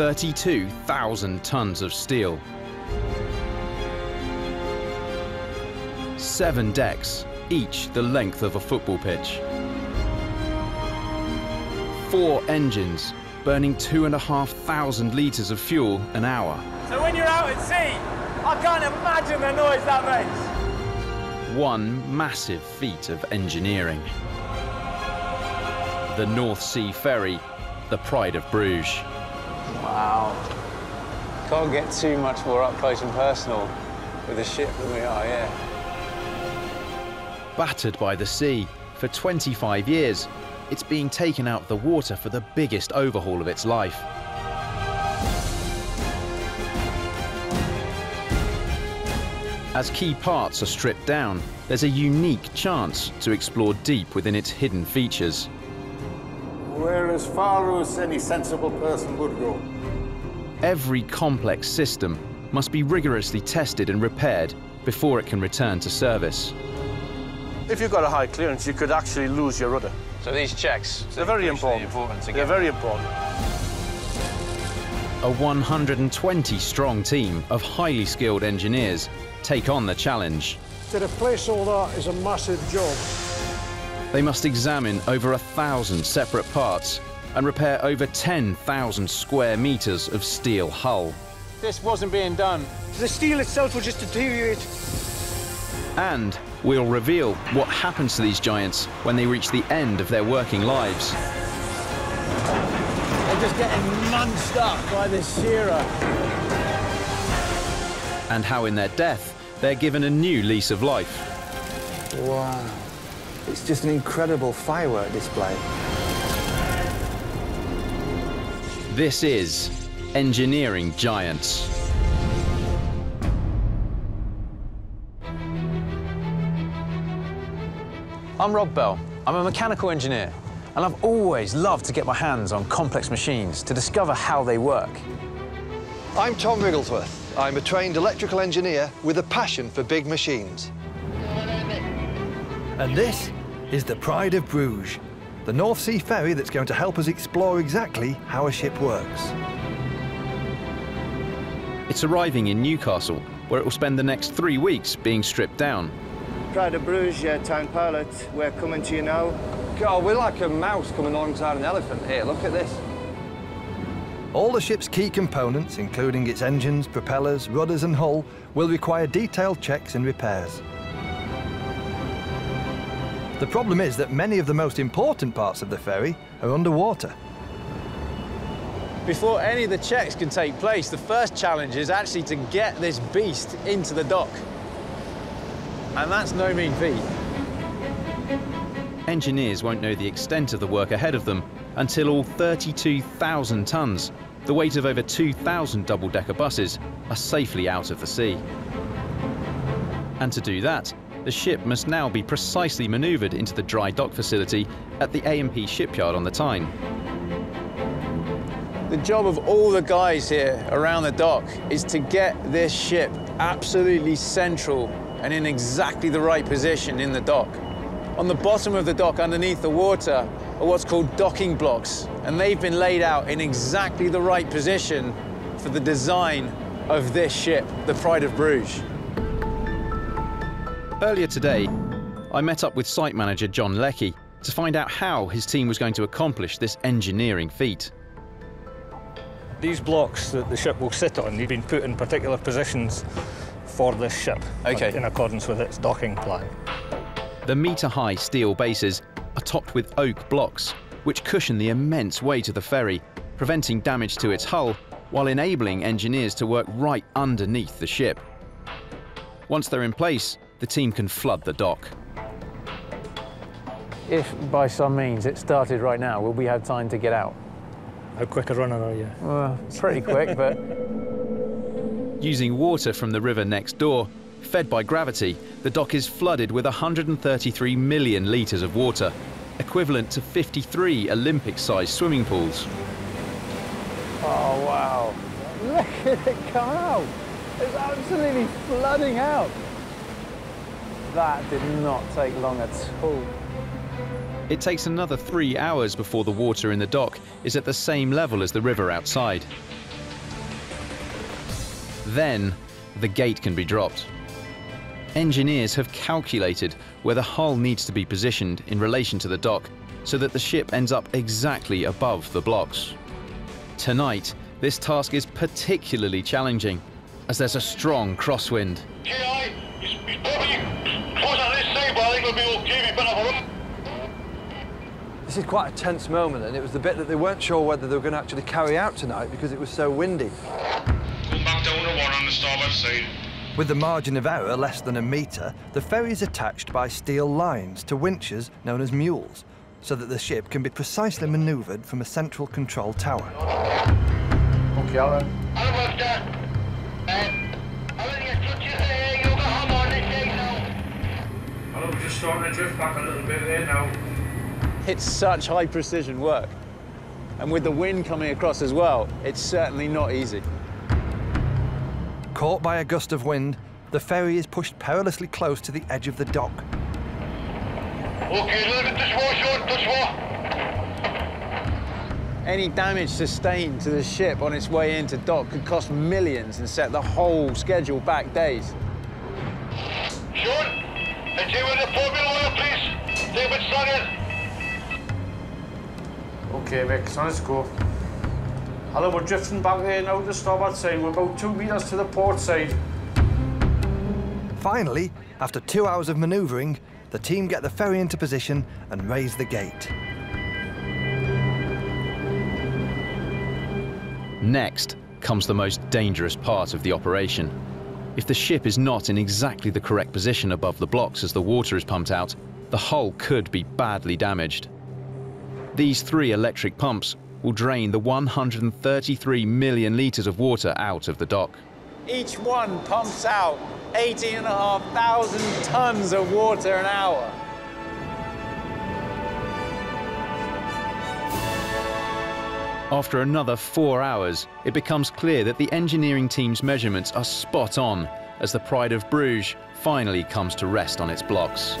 32,000 tons of steel. Seven decks, each the length of a football pitch. Four engines, burning two and a half thousand litres of fuel an hour. So when you're out at sea, I can't imagine the noise that makes. One massive feat of engineering. The North Sea Ferry, the pride of Bruges. Wow. Can't get too much more up close and personal with a ship than we are, yeah. Battered by the sea for 25 years, it's being taken out of the water for the biggest overhaul of its life. As key parts are stripped down, there's a unique chance to explore deep within its hidden features. We're as far as any sensible person would go. Every complex system must be rigorously tested and repaired before it can return to service. If you've got a high clearance, you could actually lose your rudder. So these checks, They're very important. important to They're get very important. A 120 strong team of highly skilled engineers take on the challenge. To replace all that is a massive job. They must examine over a thousand separate parts and repair over 10,000 square meters of steel hull. This wasn't being done. The steel itself will just deteriorate. And we'll reveal what happens to these giants when they reach the end of their working lives. They're just getting munched up by this shearer. And how in their death, they're given a new lease of life. Wow. It's just an incredible firework display. This is Engineering Giants. I'm Rob Bell. I'm a mechanical engineer, and I've always loved to get my hands on complex machines to discover how they work. I'm Tom Wigglesworth. I'm a trained electrical engineer with a passion for big machines. And this is the Pride of Bruges, the North Sea ferry that's going to help us explore exactly how a ship works. It's arriving in Newcastle, where it will spend the next three weeks being stripped down. Pride of Bruges, Tyne pilot. We're coming to you now. God, we're like a mouse coming alongside an elephant here. Look at this. All the ship's key components, including its engines, propellers, rudders and hull, will require detailed checks and repairs. The problem is that many of the most important parts of the ferry are underwater. Before any of the checks can take place, the first challenge is actually to get this beast into the dock. And that's no mean feat. Engineers won't know the extent of the work ahead of them until all 32,000 tons, the weight of over 2,000 double-decker buses, are safely out of the sea. And to do that, the ship must now be precisely manoeuvred into the dry dock facility at the A&P shipyard on the Tyne. The job of all the guys here around the dock is to get this ship absolutely central and in exactly the right position in the dock. On the bottom of the dock underneath the water are what's called docking blocks, and they've been laid out in exactly the right position for the design of this ship, the Pride of Bruges. Earlier today, I met up with site manager John Leckie to find out how his team was going to accomplish this engineering feat. These blocks that the ship will sit on, have been put in particular positions for this ship Okay. in accordance with its docking plan. The metre-high steel bases are topped with oak blocks, which cushion the immense weight of the ferry, preventing damage to its hull while enabling engineers to work right underneath the ship. Once they're in place, the team can flood the dock. If by some means it started right now, will we have time to get out? How quick a runner are you? Well, pretty quick, but Using water from the river next door, fed by gravity, the dock is flooded with 133 million litres of water, equivalent to 53 Olympic-sized swimming pools. Oh, wow. Look at it come out. It's absolutely flooding out. That did not take long at all. It takes another three hours before the water in the dock is at the same level as the river outside. Then, the gate can be dropped. Engineers have calculated where the hull needs to be positioned in relation to the dock so that the ship ends up exactly above the blocks. Tonight, this task is particularly challenging as there's a strong crosswind. This is quite a tense moment, and it was the bit that they weren't sure whether they were going to actually carry out tonight because it was so windy. Come back down to one on the starboard side. With the margin of error less than a metre, the ferry is attached by steel lines to winches known as mules, so that the ship can be precisely manoeuvred from a central control tower. Okay, Alan. Just starting to drift back a little bit there now. It's such high precision work. And with the wind coming across as well, it's certainly not easy. Caught by a gust of wind, the ferry is pushed perilously close to the edge of the dock. Okay, look at this Sean, this war. Any damage sustained to the ship on its way into dock could cost millions and set the whole schedule back days. Sean, let's see where the port below please. Stay a bit. Okay, Mick, so let's go. Hello, we're drifting back there now to the starboard side. We're about two metres to the port side. Finally, after two hours of manoeuvring, the team get the ferry into position and raise the gate. Next comes the most dangerous part of the operation. If the ship is not in exactly the correct position above the blocks as the water is pumped out, the hull could be badly damaged. These three electric pumps will drain the 133 million litres of water out of the dock. Each one pumps out 18,500 tons of water an hour. After another four hours, it becomes clear that the engineering team's measurements are spot on as the Pride of Bruges finally comes to rest on its blocks.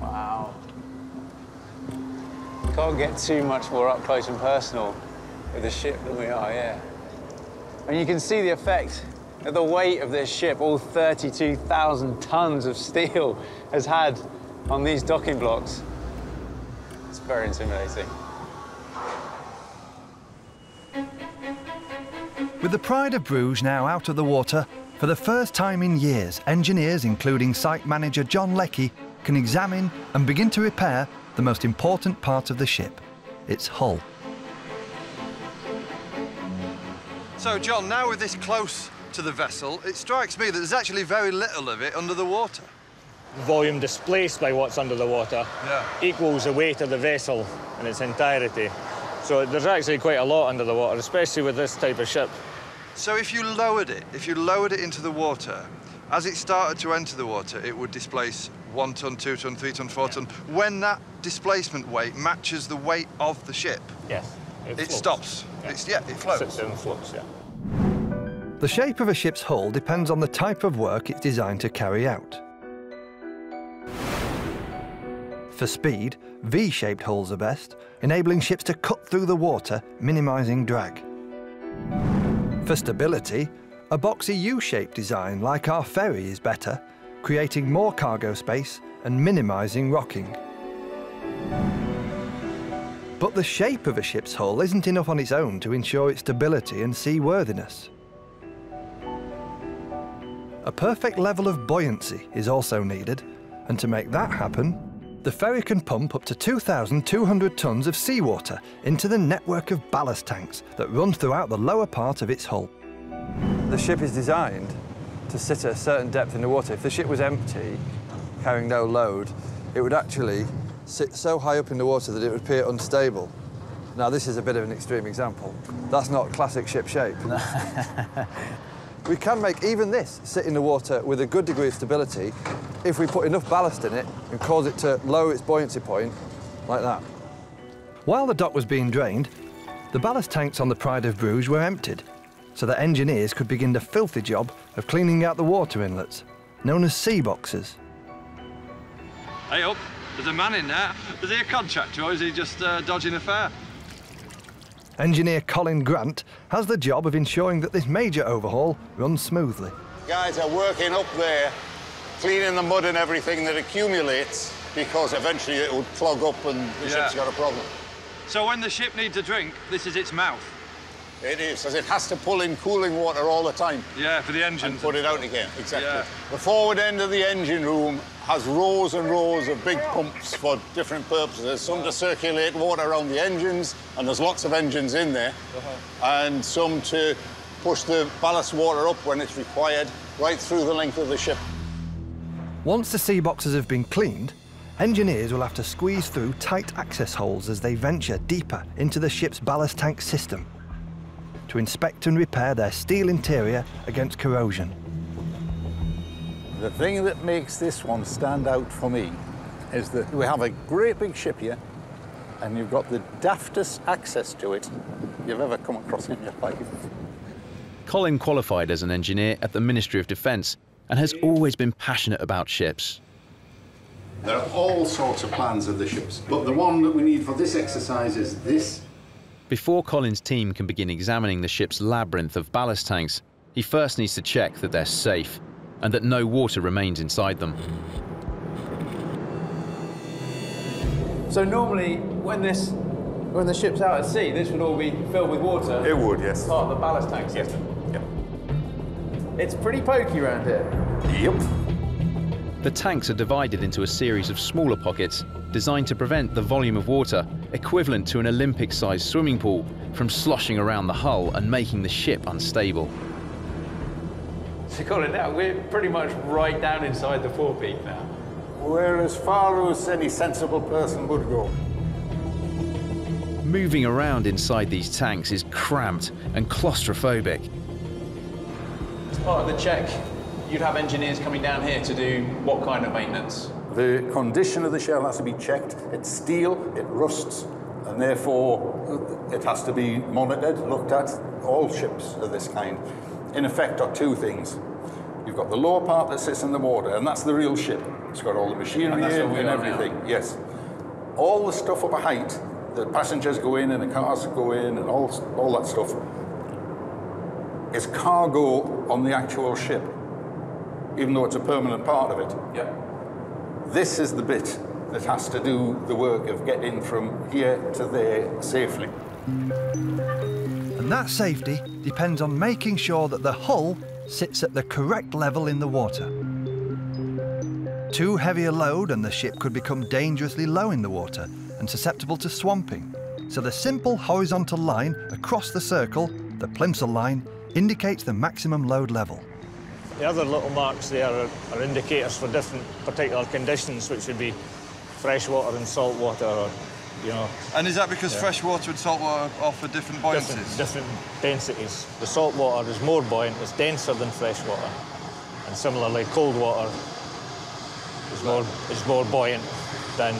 Wow. Can't get too much more up close and personal with a ship than we are, yeah. And you can see the effect that the weight of this ship, all 32,000 tons of steel, has had on these docking blocks. It's very intimidating. With the Pride of Bruges now out of the water, for the first time in years, engineers, including site manager John Leckie, can examine and begin to repair the most important part of the ship, its hull. So, John, now we're this close to the vessel, it strikes me that there's actually very little of it under the water. Volume displaced by what's under the water Yeah. equals the weight of the vessel in its entirety. So there's actually quite a lot under the water, especially with this type of ship. So if you lowered it, if you lowered it into the water, as it started to enter the water, it would displace one ton, two ton, three ton, four ton. When that displacement weight matches the weight of the ship, Yes. It, floats. stops. Yeah. It's, yeah, it floats. Sits there and floats, yeah. The shape of a ship's hull depends on the type of work it's designed to carry out. For speed, V-shaped hulls are best, enabling ships to cut through the water, minimising drag. For stability, a boxy U-shaped design like our ferry is better, creating more cargo space and minimising rocking. But the shape of a ship's hull isn't enough on its own to ensure its stability and seaworthiness. A perfect level of buoyancy is also needed, and to make that happen, the ferry can pump up to 2,200 tons of seawater into the network of ballast tanks that run throughout the lower part of its hull. The ship is designed to sit at a certain depth in the water. If the ship was empty, carrying no load, it would actually sit so high up in the water that it would appear unstable. Now, this is a bit of an extreme example. That's not classic ship shape. we can make even this sit in the water with a good degree of stability if we put enough ballast in it and cause it to lower its buoyancy point, like that. While the dock was being drained, the ballast tanks on the Pride of Bruges were emptied, so that engineers could begin the filthy job of cleaning out the water inlets. known as sea boxes. Hey up, there's a man in there. Is he a contractor or is he just uh, dodging a fare? Engineer Colin Grant has the job of ensuring that this major overhaul runs smoothly. Guys are working up there, cleaning the mud and everything that accumulates because eventually it will clog up and the Yeah. ship's got a problem. So when the ship needs a drink, this is its mouth. It is, as it has to pull in cooling water all the time. Yeah, for the engine. And put it out again, exactly. Yeah. The forward end of the engine room has rows and rows of big pumps for different purposes. Some to circulate water around the engines, and there's lots of engines in there, and some to push the ballast water up when it's required, right through the length of the ship. Once the sea boxes have been cleaned, engineers will have to squeeze through tight access holes as they venture deeper into the ship's ballast tank system to inspect and repair their steel interior against corrosion. The thing that makes this one stand out for me is that we have a great big ship here, and you've got the daftest access to it you've ever come across in your life. Colin qualified as an engineer at the Ministry of Defence and has always been passionate about ships. There are all sorts of plans of the ships, but the one that we need for this exercise is this. Before Colin's team can begin examining the ship's labyrinth of ballast tanks, he first needs to check that they're safe and that no water remains inside them. So normally, when this, when the ship's out at sea, this would all be filled with water. It would, yes. Part of the ballast tank system. It's pretty pokey around here. Yep. The tanks are divided into a series of smaller pockets designed to prevent the volume of water, equivalent to an Olympic-sized swimming pool, from sloshing around the hull and making the ship unstable. So Colin, now we're pretty much right down inside the forepeak now. We're as far as any sensible person would go. Moving around inside these tanks is cramped and claustrophobic. As part of the check, you'd have engineers coming down here to do what kind of maintenance? The condition of the shell has to be checked. It's steel, it rusts, and therefore uh, it has to be monitored, looked at. All ships of this kind, in effect, are two things. You've got the lower part that sits in the water, and that's the real ship. It's got all the machinery And that's in and are now. everything. Yes. All the stuff up a height, the passengers go in and the cars go in and all, all that stuff, is cargo on the actual ship, even though it's a permanent part of it. Yeah. This is the bit that has to do the work of getting from here to there safely. And that safety depends on making sure that the hull sits at the correct level in the water. Too heavy a load and the ship could become dangerously low in the water and susceptible to swamping. So the simple horizontal line across the circle, the plimsoll line, indicates the maximum load level. The other little marks there are, are indicators for different particular conditions, which would be fresh water and salt water, or, you know. And is that because Yeah. fresh water and salt water offer different buoyancies? Different, different densities. The salt water is more buoyant, it's denser than fresh water. And similarly, cold water is more, is more buoyant than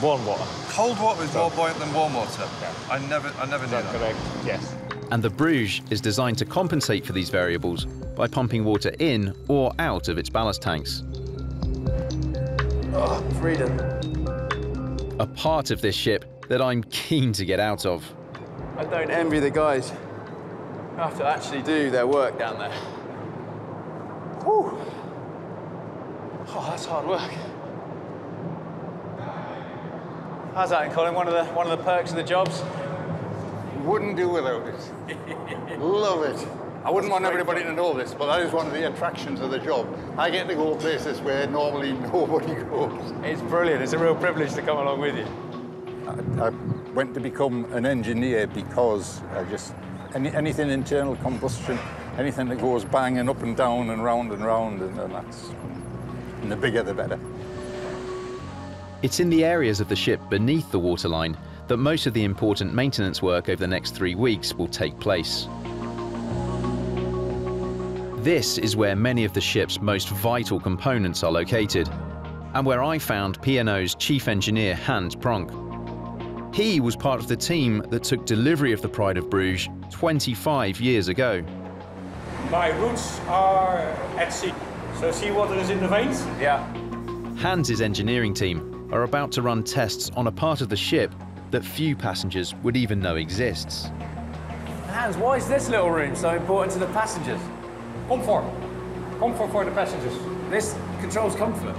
warm water. Cold water is more buoyant than warm water. I never, I never Is knew that that. correct? Yes. And the Bruges is designed to compensate for these variables by pumping water in or out of its ballast tanks. Oh, freedom. A part of this ship that I'm keen to get out of. I don't envy the guys who have to actually do their work down there. Whew. Oh, that's hard work. How's that, Colin? One of the one of the perks of the jobs? Wouldn't do without it. Love it. I wouldn't want everybody to know this, but that is one of the attractions of the job. I get to go places where normally nobody goes. It's brilliant. It's a real privilege to come along with you. I, I went to become an engineer because I just any, anything internal combustion, anything that goes banging up and down and round and round, and, and that's and the bigger the better. It's in the areas of the ship beneath the waterline that most of the important maintenance work over the next three weeks will take place. This is where many of the ship's most vital components are located, and where I found P&O's chief engineer Hans Pronk. He was part of the team that took delivery of the Pride of Bruges 25 years ago. My roots are at sea, so So seawater is in the veins? Yeah. Hans's engineering team are about to run tests on a part of the ship that few passengers would even know exists. Hans, why is this little room so important to the passengers? Comfort. Comfort for the passengers. This controls comfort.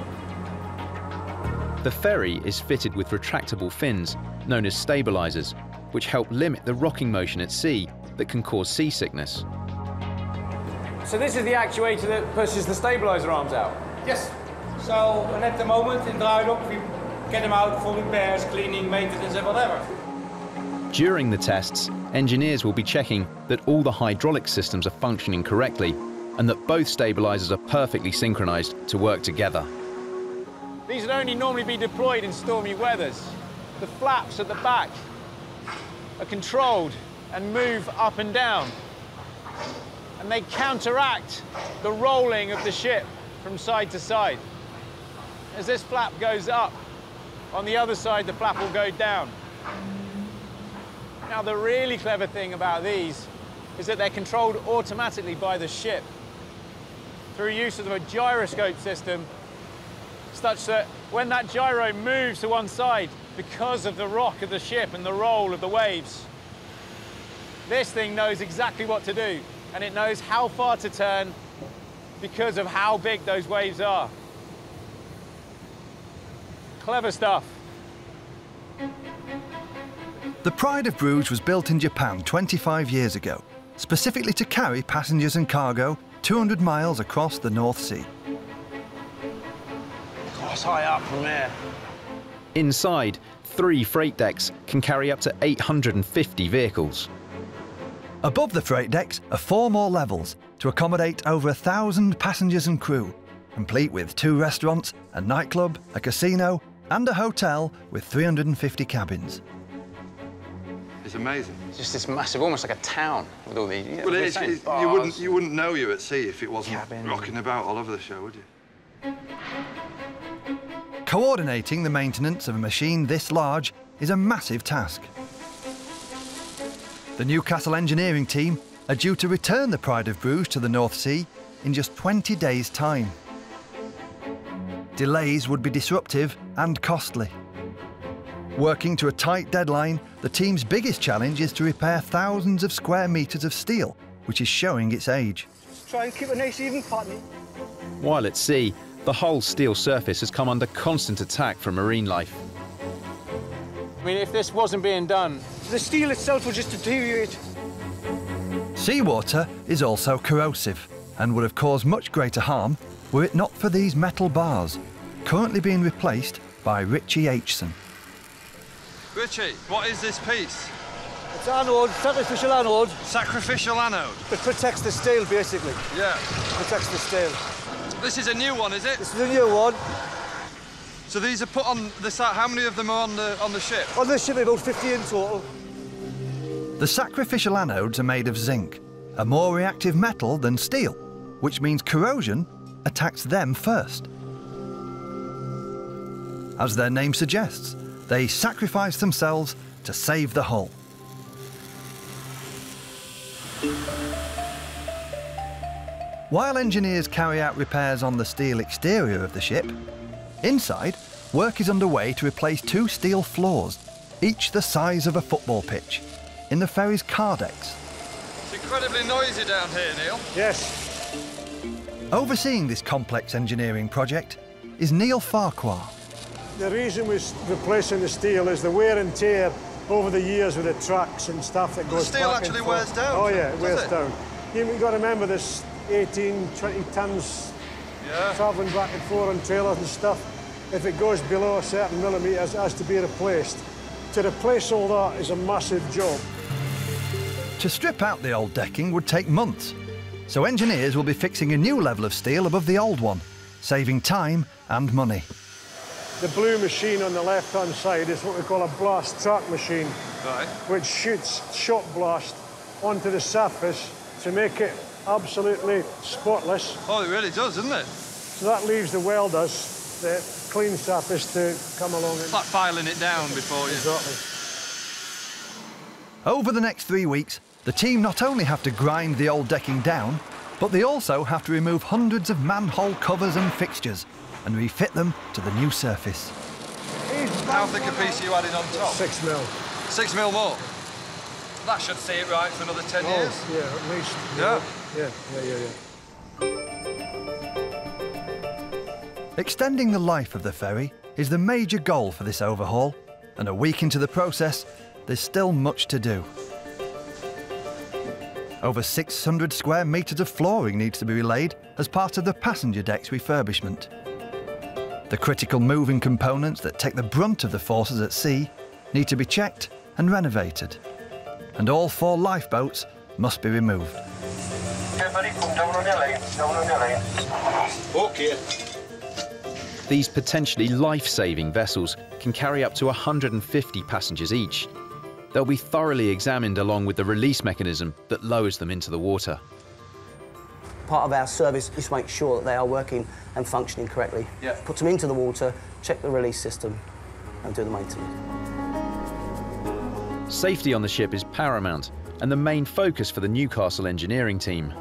The ferry is fitted with retractable fins, known as stabilizers, which help limit the rocking motion at sea that can cause seasickness. So this is the actuator that pushes the stabilizer arms out? Yes. So, and at the moment in dry dock, we get them out for repairs, cleaning, maintenance, and whatever. During the tests, engineers will be checking that all the hydraulic systems are functioning correctly and that both stabilizers are perfectly synchronized to work together. These would only normally be deployed in stormy weathers. The flaps at the back are controlled and move up and down. And they counteract the rolling of the ship from side to side. As this flap goes up, on the other side the flap will go down. Now the really clever thing about these is that they're controlled automatically by the ship through use of a gyroscope system such that when that gyro moves to one side because of the rock of the ship and the roll of the waves, this thing knows exactly what to do and it knows how far to turn because of how big those waves are. Clever stuff. The Pride of Bruges was built in Japan 25 years ago, specifically to carry passengers and cargo 200 miles across the North Sea. That's high up from there. Inside, three freight decks can carry up to 850 vehicles. Above the freight decks are four more levels to accommodate over a thousand passengers and crew, complete with two restaurants, a nightclub, a casino, and a hotel with 350 cabins. It's amazing. It's just this massive, almost like a town with all these. You know, Well, we're it's, saying you wouldn't you wouldn't know you're at sea if it wasn't Cabin. rocking about all over the show, would you? Coordinating the maintenance of a machine this large is a massive task. The Newcastle engineering team are due to return the Pride of Bruges to the North Sea in just 20 days' time. Delays would be disruptive and costly. Working to a tight deadline, the team's biggest challenge is to repair thousands of square metres of steel, which is showing its age. Try and keep a nice even pattern. While at sea, the whole steel surface has come under constant attack from marine life. I mean, if this wasn't being done, The steel itself would just deteriorate. Seawater is also corrosive and would have caused much greater harm were it not for these metal bars, currently being replaced by Richie Aitchison. Richie, what is this piece? It's anode, sacrificial anode. Sacrificial anode. It protects the steel, basically. Yeah. Protects the steel. This is a new one, is it? This is a new one. So these are put on the site. How many of them are on the on the ship? On this ship, about 50 in total. The sacrificial anodes are made of zinc, a more reactive metal than steel, which means corrosion attacks them first. As their name suggests, they sacrifice themselves to save the hull. While engineers carry out repairs on the steel exterior of the ship, inside, work is underway to replace two steel floors, each the size of a football pitch, in the ferry's car decks. It's incredibly noisy down here, Neil. Yes. Overseeing this complex engineering project is Neil Farquhar. The reason we're replacing the steel is the wear and tear over the years with the trucks and stuff that goes steel back and actually forth. wears down, Oh yeah, it wears it? down. You've got to remember this 18, 20 tons Yeah. travelling back and forth on trailers and stuff. If it goes below a certain millimetres, it has to be replaced. To replace all that is a massive job. To strip out the old decking would take months, so engineers will be fixing a new level of steel above the old one, saving time and money. The blue machine on the left-hand side is what we call a blast track machine, Right. which shoots shot blast onto the surface to make it absolutely spotless. Oh, it really does, doesn't it? So that leaves the welders, the clean surface, to come along and... It's like filing it down before you. Exactly. Over the next three weeks, the team not only have to grind the old decking down, But they also have to remove hundreds of manhole covers and fixtures and refit them to the new surface. How thick a piece are you adding on top? Six mil. Six mil more? That should see it right for another 10 Oh, years. yeah, at least. Yeah. Yeah, yeah, yeah, yeah. Extending the life of the ferry is the major goal for this overhaul, and a week into the process, there's still much to do. Over 600 square metres of flooring needs to be relaid as part of the passenger deck's refurbishment. The critical moving components that take the brunt of the forces at sea need to be checked and renovated. And all four lifeboats must be removed. Okay. These potentially life-saving vessels can carry up to 150 passengers each. They'll be thoroughly examined along with the release mechanism that lowers them into the water. Part of our service is to make sure that they are working and functioning correctly. Yeah. Put them into the water, check the release system, and do the maintenance. Safety on the ship is paramount and the main focus for the Newcastle engineering team.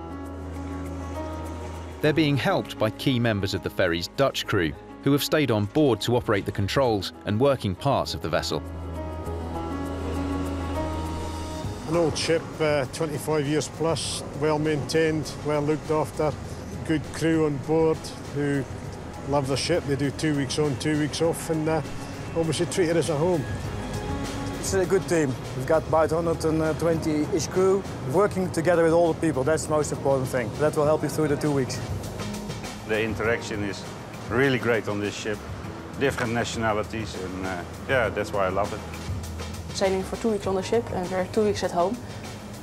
They're being helped by key members of the ferry's Dutch crew, who have stayed on board to operate the controls and working parts of the vessel. An old ship, uh, 25 years plus, well maintained, well looked after, good crew on board who love the ship. They do two weeks on, two weeks off, and uh, obviously treat it as a home. It's a good team. We've got about 120-ish crew working together with all the people. That's the most important thing. That will help you through the two weeks. The interaction is really great on this ship. Different nationalities, and uh, yeah, that's why I love it. Sailing for two weeks on the ship and we're two weeks at home.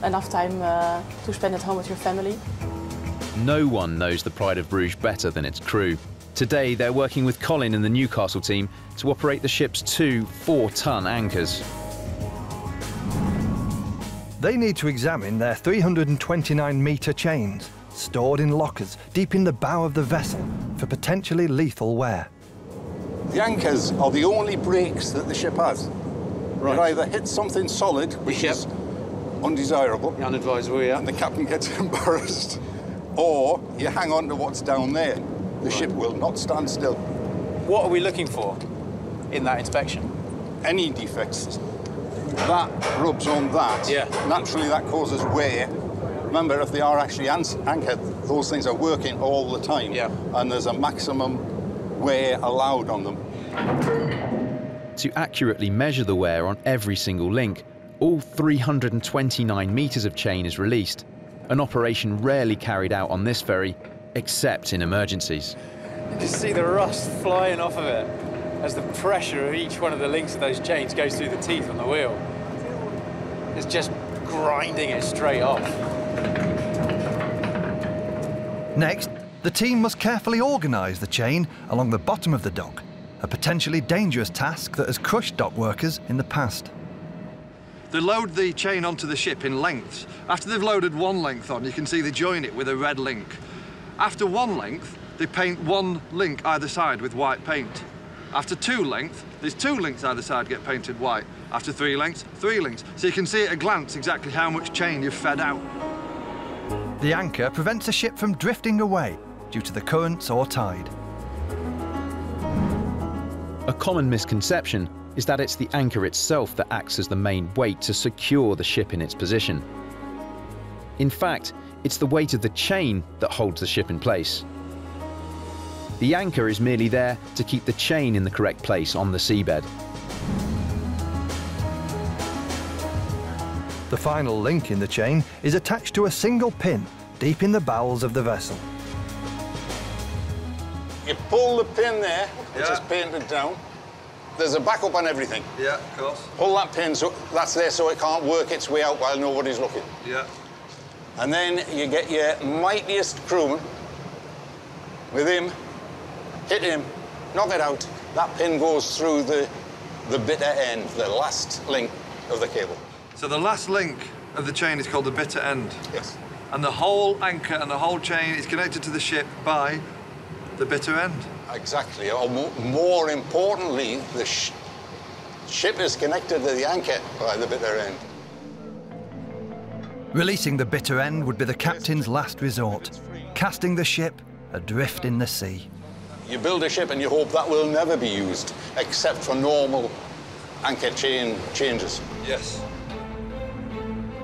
Enough time uh, to spend at home with your family. No one knows the Pride of Bruges better than its crew. Today, they're working with Colin and the Newcastle team to operate the ship's two four-ton anchors. They need to examine their 329 metre chains, stored in lockers deep in the bow of the vessel for potentially lethal wear. The anchors are the only brakes that the ship has. Right. It either hits something solid, which is undesirable, unadvisable, yeah, and the captain gets embarrassed, or you hang on to what's down there. The ship will not stand still. What are we looking for in that inspection? Any defects. That rubs on that. Yeah. Naturally, that causes wear. Remember, if they are actually anchored, those things are working all the time. Yeah. And there's a maximum wear allowed on them. To accurately measure the wear on every single link, all 329 metres of chain is released, an operation rarely carried out on this ferry, except in emergencies. You just see the rust flying off of it as the pressure of each one of the links of those chains goes through the teeth on the wheel. It's just grinding it straight off. Next, the team must carefully organise the chain along the bottom of the dock, a potentially dangerous task that has crushed dock workers in the past. They load the chain onto the ship in lengths. After they've loaded one length on, you can see they join it with a red link. After one length, they paint one link either side with white paint. After two lengths, there's two links either side get painted white. After three lengths, three links. So you can see at a glance exactly how much chain you've fed out. The anchor prevents a ship from drifting away due to the currents or tide. A common misconception is that it's the anchor itself that acts as the main weight to secure the ship in its position. In fact, it's the weight of the chain that holds the ship in place. The anchor is merely there to keep the chain in the correct place on the seabed. The final link in the chain is attached to a single pin deep in the bowels of the vessel. You pull the pin there, which is painted down. There's a backup on everything. Yeah, of course. Pull that pin so that's there so it can't work its way out while nobody's looking. Yeah. And then you get your mightiest crewman with him, hit him, knock it out. That pin goes through the, the bitter end, the last link of the cable. So the last link of the chain is called the bitter end. Yes. And the whole anchor and the whole chain is connected to the ship by the bitter end. Exactly. Or more importantly, the sh ship is connected to the anchor by the bitter end. Releasing the bitter end would be the captain's last resort, casting the ship adrift in the sea. You build a ship and you hope that will never be used, except for normal anchor chain changes. Yes.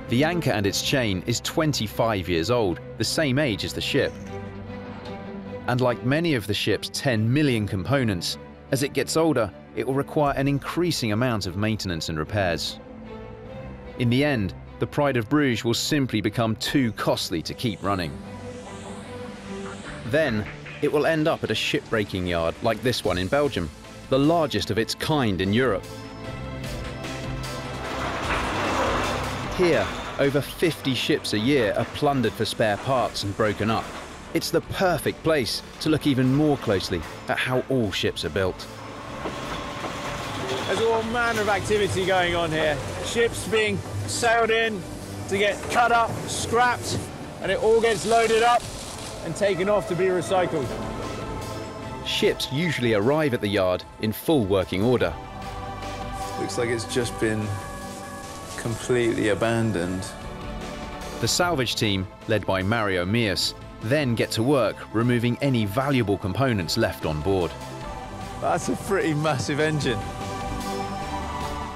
The anchor and its chain is 25 years old, the same age as the ship. And like many of the ship's 10 million components, as it gets older, it will require an increasing amount of maintenance and repairs. In the end, the Pride of Bruges will simply become too costly to keep running. Then, it will end up at a shipbreaking yard like this one in Belgium, the largest of its kind in Europe. Here, over 50 ships a year are plundered for spare parts and broken up. It's the perfect place to look even more closely at how all ships are built. There's all manner of activity going on here. Ships being sailed in to get cut up, scrapped, and it all gets loaded up and taken off to be recycled. Ships usually arrive at the yard in full working order. Looks like it's just been completely abandoned. The salvage team, led by Mario Mias, then get to work removing any valuable components left on board. That's a pretty massive engine.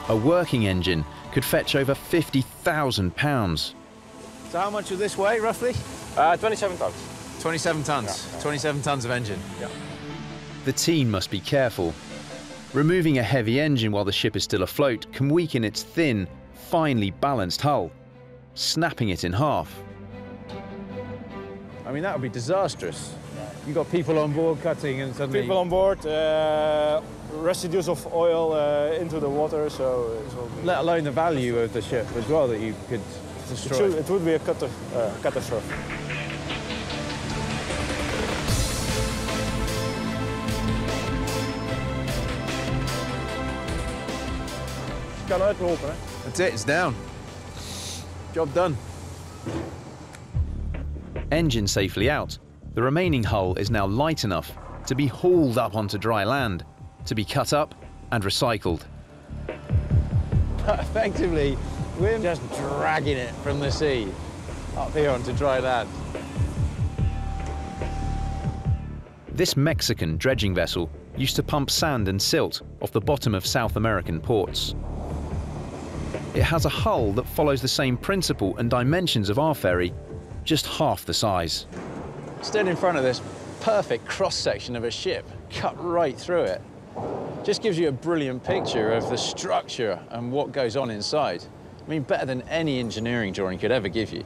A working engine could fetch over £50,000. So how much of this weigh, roughly? Uh, 27 tons. 27 tons. Yeah, yeah. 27 tons of engine. Yeah. The team must be careful. Removing a heavy engine while the ship is still afloat can weaken its thin, finely balanced hull, snapping it in half. I mean, that would be disastrous. You've got people on board cutting and suddenly... People on board, uh, residues of oil uh, into the water, so it be... Let alone the value of the ship as well that you could It, destroy. should, it would be a cat- uh, catastrophe. Kan uitlopen, hè? That's it, it's down. Job done. Engine safely out, the remaining hull is now light enough to be hauled up onto dry land, to be cut up and recycled. Effectively, we're just dragging it from the sea up here onto dry land. This Mexican dredging vessel used to pump sand and silt off the bottom of South American ports. It has a hull that follows the same principle and dimensions of our ferry, just half the size. Stood in front of this perfect cross-section of a ship, cut right through it. Just gives you a brilliant picture of the structure and what goes on inside. I mean, better than any engineering drawing could ever give you.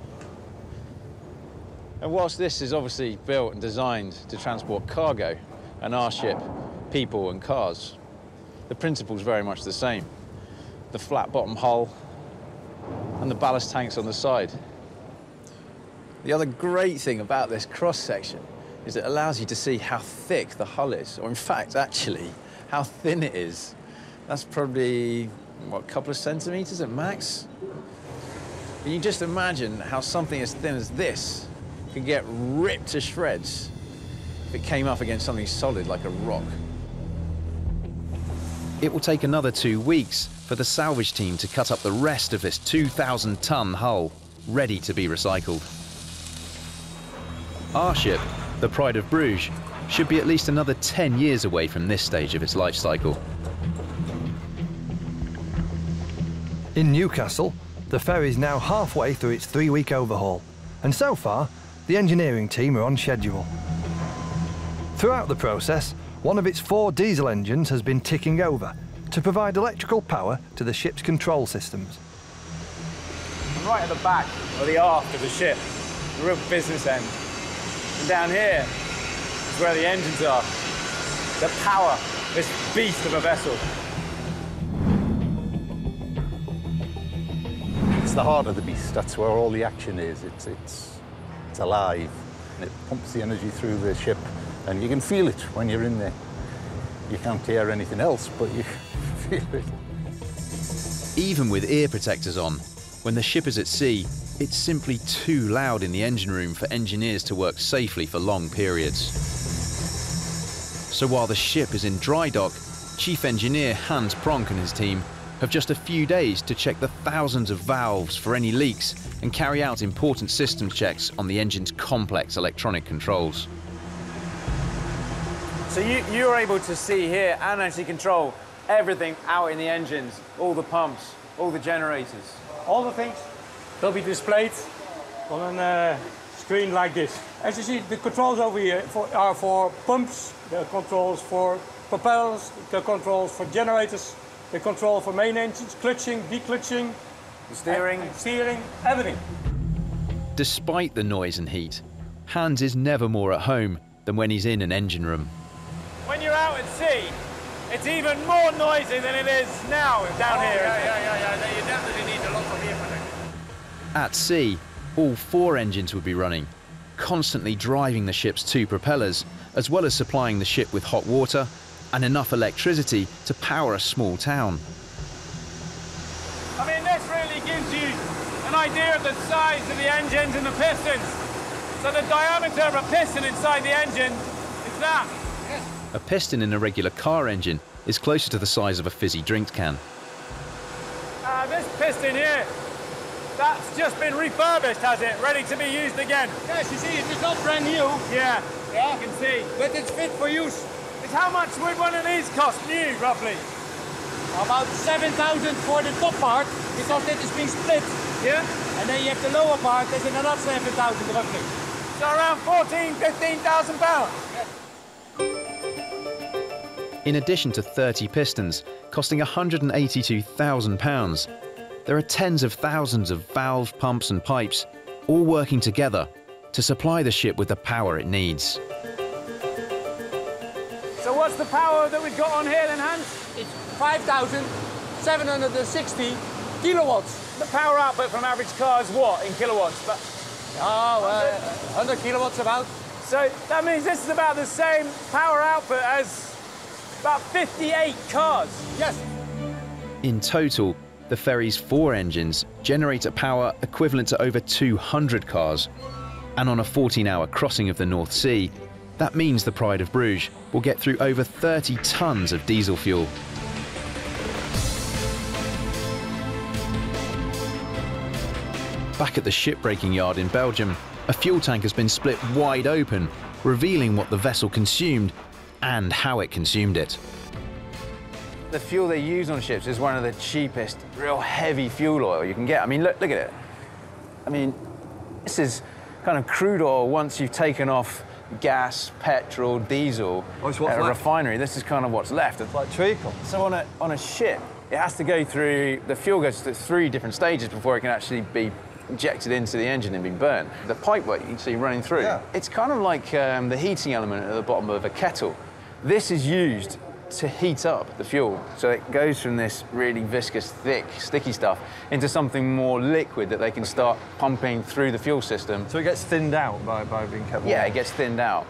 And whilst this is obviously built and designed to transport cargo, and our ship, people and cars, the principle's very much the same. The flat bottom hull and the ballast tanks on the side. The other great thing about this cross section is it allows you to see how thick the hull is, or in fact, actually, how thin it is. That's probably, what, a couple of centimeters at max? Can you just imagine how something as thin as this could get ripped to shreds if it came up against something solid like a rock? It will take another two weeks for the salvage team to cut up the rest of this 2,000 ton hull, ready to be recycled. Our ship, the Pride of Bruges, should be at least another 10 years away from this stage of its life cycle. In Newcastle, the ferry's now halfway through its three week overhaul, and so far, the engineering team are on schedule. Throughout the process, one of its four diesel engines has been ticking over to provide electrical power to the ship's control systems. Right at the back, or the aft of the ship, the real business end. And down here is where the engines are. The power, this beast of a vessel. It's the heart of the beast. That's where all the action is. It's, it's, it's alive. And it pumps the energy through the ship, and you can feel it when you're in there. You can't hear anything else, but you feel it. Even with ear protectors on, when the ship is at sea, it's simply too loud in the engine room for engineers to work safely for long periods. So while the ship is in dry dock, Chief Engineer Hans Pronk and his team have just a few days to check the thousands of valves for any leaks and carry out important system checks on the engine's complex electronic controls. So you, you're able to see here and actually control everything out in the engines, all the pumps, all the generators. All the things will be displayed on a uh, screen like this. As you see, the controls over here for, are for pumps, the controls for propellers, the controls for generators, the control for main engines, clutching, declutching, steering, steering, everything. Despite the noise and heat, Hans is never more at home than when he's in an engine room. When you're out at sea, it's even more noisy than it is now down oh, here. Yeah, yeah, yeah, yeah. You definitely need a lot of air for At sea, all four engines would be running, constantly driving the ship's two propellers, as well as supplying the ship with hot water and enough electricity to power a small town. I mean, this really gives you an idea of the size of the engines and the pistons. So the diameter of a piston inside the engine is that. A piston in a regular car engine is closer to the size of a fizzy drink can. Uh, this piston here, that's just been refurbished, has it? Ready to be used again? Yes, you see, it's not brand new. Yeah, yeah. you can see. But it's fit for use. It's how much would one of these cost new, roughly? About 7,000 for the top part, because it is being split. Yeah? And then you have the lower part, there's another 7,000 roughly. So around 14, 15,000 pounds. In addition to 30 pistons, costing £182,000, there are tens of thousands of valves, pumps and pipes, all working together to supply the ship with the power it needs. So what's the power that we've got on here then, Hans? It's 5,760 kilowatts. The power output from average car is what, in kilowatts? But oh, uh, 100 kilowatts about. So that means this is about the same power output as about 58 cars. Yes. In total, the ferry's four engines generate a power equivalent to over 200 cars. And on a 14-hour crossing of the North Sea, that means the Pride of Bruges will get through over 30 tons of diesel fuel. Back at the shipbreaking yard in Belgium, a fuel tank has been split wide open, revealing what the vessel consumed and how it consumed it. The fuel they use on ships is one of the cheapest, real heavy fuel oil you can get. I mean, look, look at it. I mean, this is kind of crude oil once you've taken off gas, petrol, diesel oh, at a left. refinery. This is kind of what's left. It's like treacle. So on a, on a ship, it has to go through, the fuel goes through three different stages before it can actually be injected into the engine and be burnt. The pipework you can see running through, yeah. it's kind of like um, the heating element at the bottom of a kettle. This is used to heat up the fuel. So it goes from this really viscous, thick, sticky stuff into something more liquid that they can start pumping through the fuel system. So it gets thinned out by, by being kept warm? Yeah, it gets thinned out.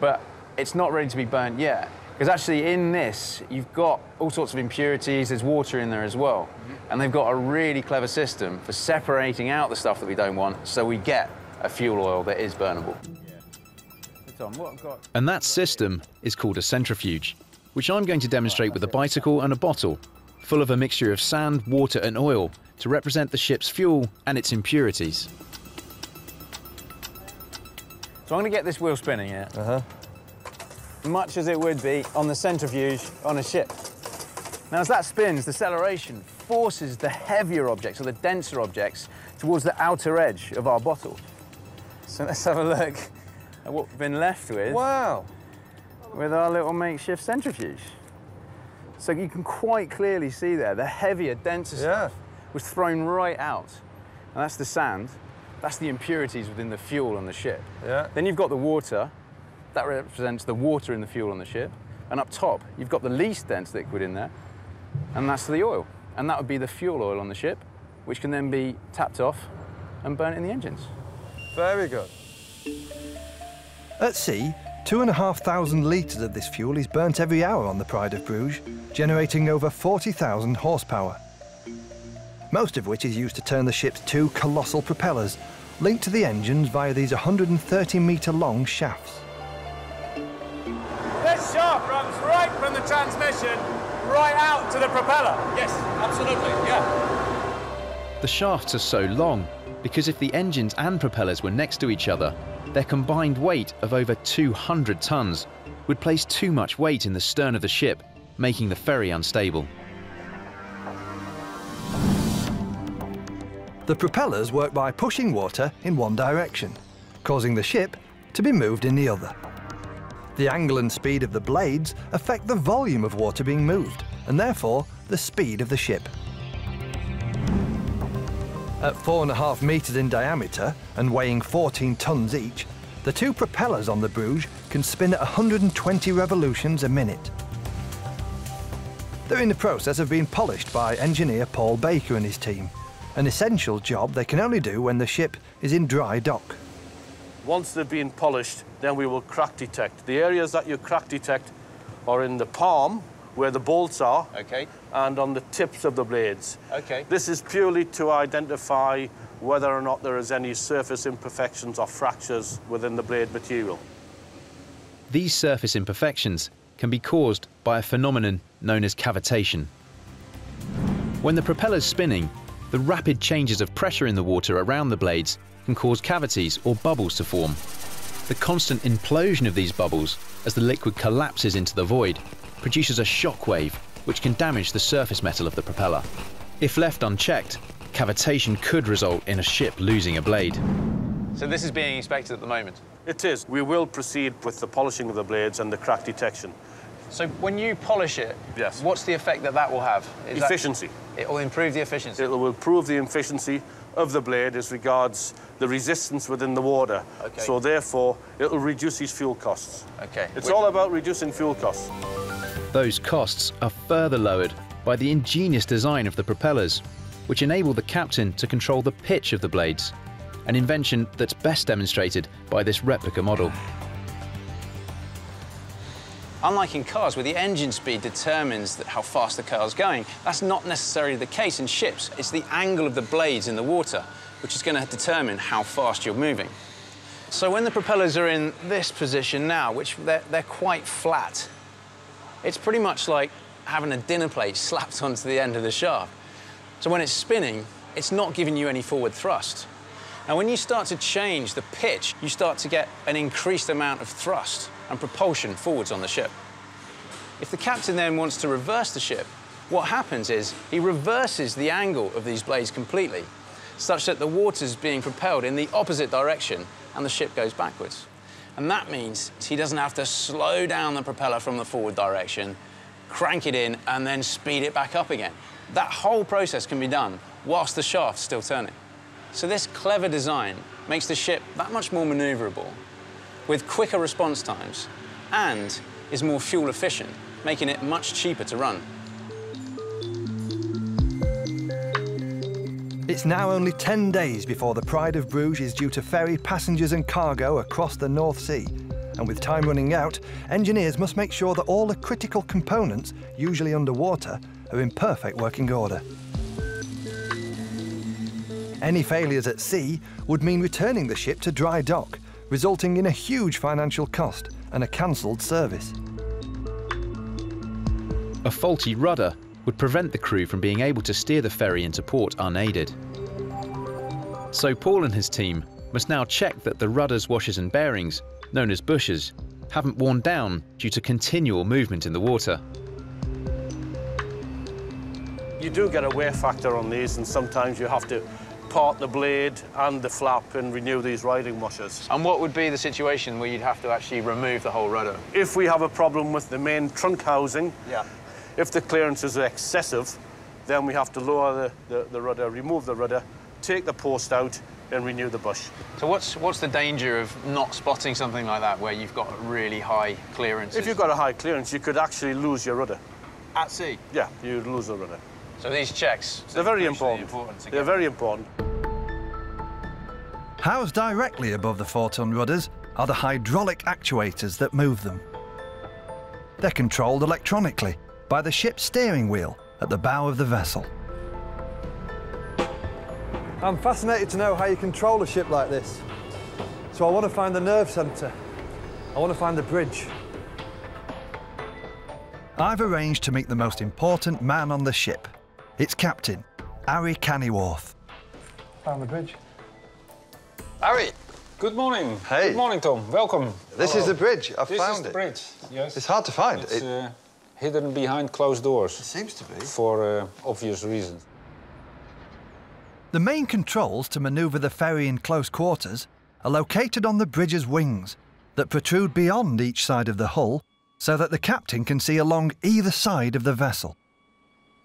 But it's not ready to be burnt yet. Because actually in this, you've got all sorts of impurities, there's water in there as well. Mm-hmm. And they've got a really clever system for separating out the stuff that we don't want so we get a fuel oil that is burnable. And that system is called a centrifuge, which I'm going to demonstrate with a bicycle and a bottle, full of a mixture of sand, water and oil to represent the ship's fuel and its impurities. So I'm going to get this wheel spinning here. Uh-huh. Much as it would be on the centrifuge on a ship. Now, as that spins, the acceleration forces the heavier objects, or the denser objects, towards the outer edge of our bottle. So let's have a look at what we've been left with. Wow. With our little makeshift centrifuge. So you can quite clearly see there, the heavier, denser yeah. stuff was thrown right out. And that's the sand. That's the impurities within the fuel on the ship. Yeah. Then you've got the water. That represents the water in the fuel on the ship. And up top, you've got the least dense liquid in there, and that's the oil. And that would be the fuel oil on the ship, which can then be tapped off and burnt in the engines. Very good. At sea, two and a half thousand litres of this fuel is burnt every hour on the Pride of Bruges, generating over 40,000 horsepower. Most of which is used to turn the ship's two colossal propellers, linked to the engines via these 130 metre long shafts. This shaft runs right from the transmission right out to the propeller. Yes, absolutely, yeah. The shafts are so long because if the engines and propellers were next to each other, their combined weight of over 200 tons would place too much weight in the stern of the ship, making the ferry unstable. The propellers work by pushing water in one direction, causing the ship to be moved in the other. The angle and speed of the blades affect the volume of water being moved, and therefore the speed of the ship. At four and a half metres in diameter and weighing 14 tonnes each, the two propellers on the Bruges can spin at 120 revolutions a minute. They're in the process of being polished by engineer Paul Baker and his team, an essential job they can only do when the ship is in dry dock. Once they've been polished, then we will crack detect. The areas that you crack detect are in the palm, where the bolts are, okay. and on the tips of the blades. Okay. This is purely to identify whether or not there is any surface imperfections or fractures within the blade material. These surface imperfections can be caused by a phenomenon known as cavitation. When the propeller's spinning, the rapid changes of pressure in the water around the blades can cause cavities or bubbles to form. The constant implosion of these bubbles as the liquid collapses into the void produces a shock wave which can damage the surface metal of the propeller. If left unchecked, cavitation could result in a ship losing a blade. So this is being inspected at the moment? It is. We will proceed with the polishing of the blades and the crack detection. So when you polish it, yes. what's the effect that that will have? Is efficiency. That, it will improve the efficiency? It will improve the efficiency of the blade as regards the resistance within the water. Okay. So therefore, it will reduce these fuel costs. Okay. It's all about reducing fuel costs. Those costs are further lowered by the ingenious design of the propellers, which enable the captain to control the pitch of the blades, an invention that's best demonstrated by this replica model. Unlike in cars, where the engine speed determines how fast the car's going, that's not necessarily the case in ships. It's the angle of the blades in the water which is going to determine how fast you're moving. So when the propellers are in this position now, which they're, they're quite flat, it's pretty much like having a dinner plate slapped onto the end of the shaft. So when it's spinning, it's not giving you any forward thrust. Now, when you start to change the pitch, you start to get an increased amount of thrust and propulsion forwards on the ship. If the captain then wants to reverse the ship, what happens is he reverses the angle of these blades completely, such that the water is being propelled in the opposite direction and the ship goes backwards. And that means he doesn't have to slow down the propeller from the forward direction, crank it in, and then speed it back up again. That whole process can be done whilst the shaft's still turning. So this clever design makes the ship that much more maneuverable, with quicker response times, and is more fuel efficient, making it much cheaper to run. It's now only 10 days before the Pride of Bruges is due to ferry passengers and cargo across the North Sea. And with time running out, engineers must make sure that all the critical components, usually underwater, are in perfect working order. Any failures at sea would mean returning the ship to dry dock, resulting in a huge financial cost and a cancelled service. A faulty rudder would prevent the crew from being able to steer the ferry into port unaided. So Paul and his team must now check that the rudder's washers and bearings, known as bushes, haven't worn down due to continual movement in the water. You do get a wear factor on these and sometimes you have to part the blade and the flap and renew these riding washers. And what would be the situation where you'd have to actually remove the whole rudder? If we have a problem with the main trunk housing, yeah. If the clearance is excessive, then we have to lower the, the, the rudder, remove the rudder, take the post out and renew the bush. So what's, what's the danger of not spotting something like that where you've got a really high clearance? If you've got a high clearance, you could actually lose your rudder. At sea? Yeah, you'd lose the rudder. So these checks, they're very important. important they're very important. Housed directly above the four-ton rudders are the hydraulic actuators that move them. They're controlled electronically by the ship's steering wheel at the bow of the vessel. I'm fascinated to know how you control a ship like this. So I want to find the nerve centre. I want to find the bridge. I've arranged to meet the most important man on the ship. Its captain, Harry Cannyworth. Found the bridge. Harry, good morning. Hey. Good morning, Tom. Welcome. This is the bridge. I've this found is the bridge, yes. It's hard to find. It's It- uh, hidden behind closed doors. It seems to be. For uh, obvious reasons. The main controls to manoeuvre the ferry in close quarters are located on the bridge's wings that protrude beyond each side of the hull so that the captain can see along either side of the vessel.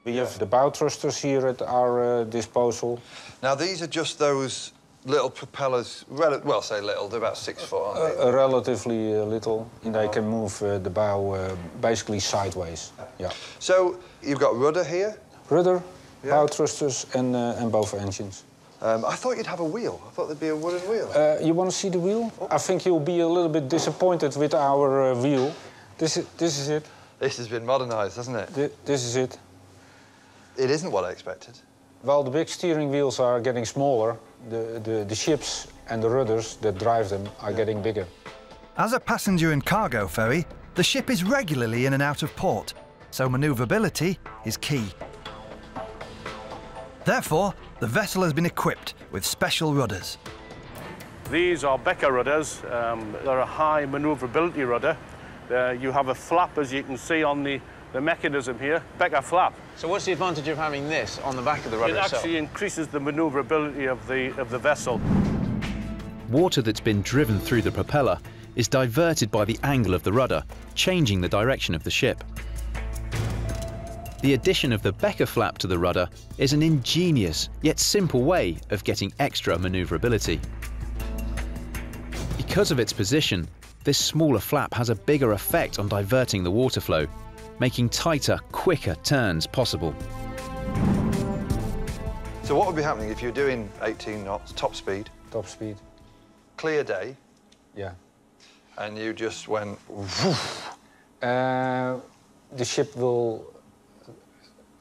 We have the bow thrusters here at our uh, disposal. Now, these are just those little propellers, rel- well, say little, they're about six foot, aren't they? Uh, relatively uh, little. And they can move uh, the bow basically sideways. Yeah. So, you've got rudder here? Rudder, bow thrusters, and, uh, and both engines. Um, I thought you'd have a wheel. I thought there'd be a wooden wheel. Uh, you want to see the wheel? I think you'll be a little bit disappointed with our uh, wheel. This is, this is it. This has been modernised, hasn't it? Thi- this is it. It isn't what I expected. While the big steering wheels are getting smaller, the, the, the ships and the rudders that drive them are getting bigger. As a passenger and cargo ferry, the ship is regularly in and out of port, so manoeuvrability is key. Therefore, the vessel has been equipped with special rudders. These are Becker rudders. Um, they're a high maneuverability rudder. Uh, you have a flap, as you can see on the, the mechanism here, Becker flap. So what's the advantage of having this on the back of the rudder It itself? actually increases the maneuverability of the, of the vessel. Water that's been driven through the propeller is diverted by the angle of the rudder, changing the direction of the ship. The addition of the Becker flap to the rudder is an ingenious yet simple way of getting extra maneuverability. Because of its position, this smaller flap has a bigger effect on diverting the water flow, making tighter, quicker turns possible. So, what would be happening if you're doing 18 knots, top speed? Top speed. Clear day. Yeah. And you just went. Uh, the ship will